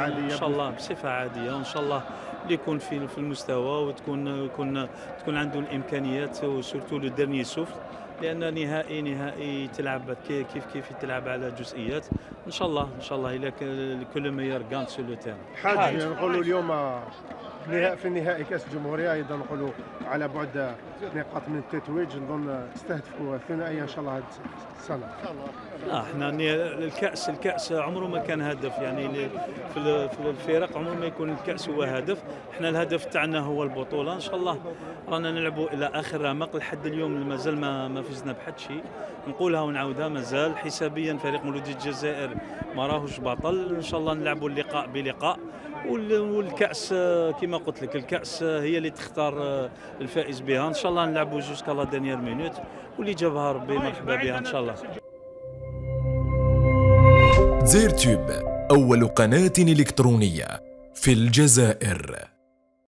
إن شاء الله بصفة عادية. وان شاء الله اللي يكون في في المستوى وتكون يكون تكون عنده الإمكانيات و surtout le dernier souffle لأن نهائي نهائي تلعب كيف كيف تلعب على جزئيات. إن شاء الله إن شاء الله que le meilleur gagne sur le terrain حاج نقولوا اليوم في نهائي كأس الجمهورية أيضا نقولوا على بعد نقاط من التتويج. نظن تستهدفوا الثنائية إن شاء الله هذه السنة. لا إحنا الكاس الكأس عمره ما كان هدف. يعني في الفرق عمره ما يكون الكأس هو هدف. إحنا الهدف تاعنا هو البطولة. إن شاء الله رانا نلعبوا إلى آخر رمق. لحد اليوم مازال ما ما فزنا بحد شيء. نقولها ونعاودها. مازال حسابيا فريق مولوديه الجزائر ما راهوش بطل. إن شاء الله نلعبوا اللقاء بلقاء. والكأس كما قلت لك الكأس هي اللي تختار الفائز بها. إن شاء الله نلعبوا جوسكا لا دانيير مينوت واللي جابها ربي مرحبا بها إن شاء الله. زير تيوب أول قناة إلكترونية في الجزائر.